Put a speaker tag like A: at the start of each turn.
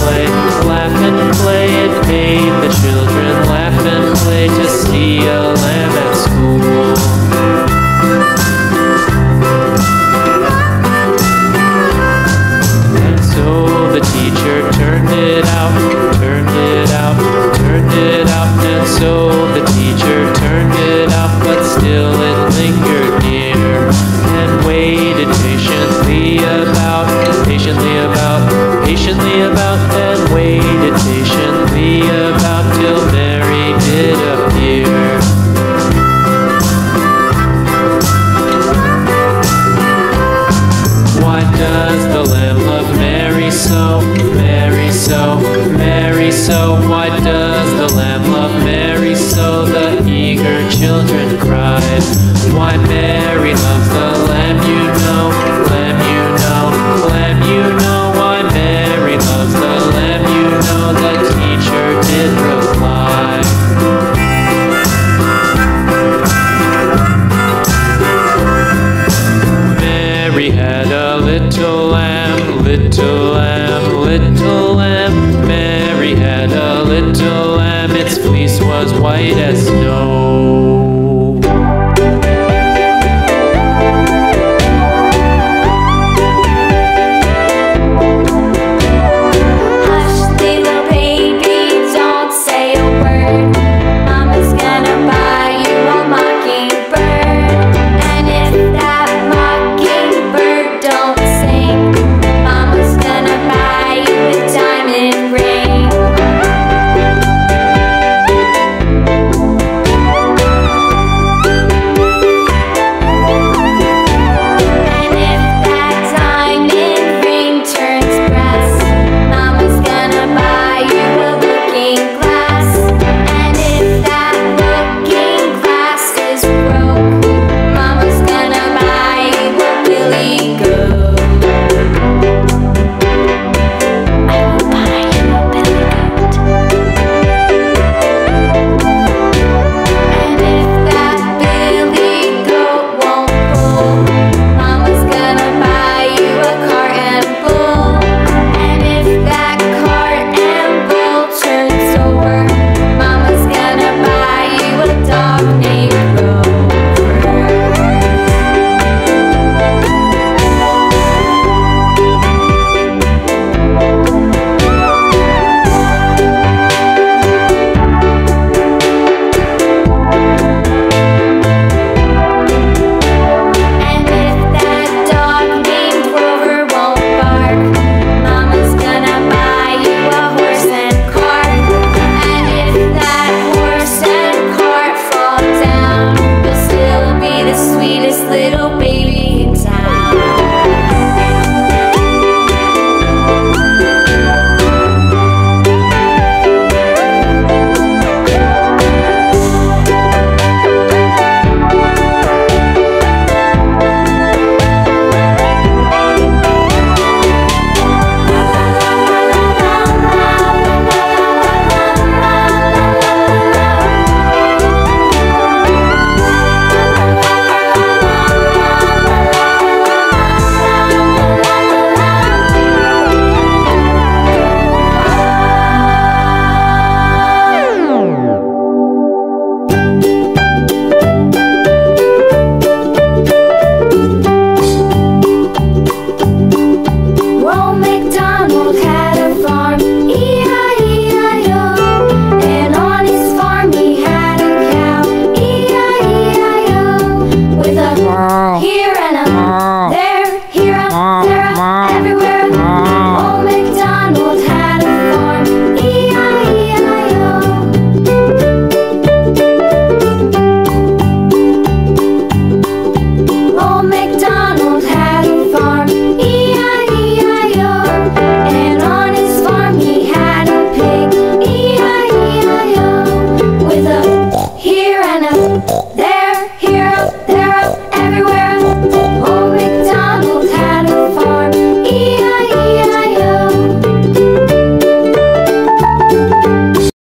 A: play, laugh and play. It made the children laugh and play to see a lamb at school. And so the teacher turned it out, turned it out, turned it out, and so. mantle lamb, its fleece was white as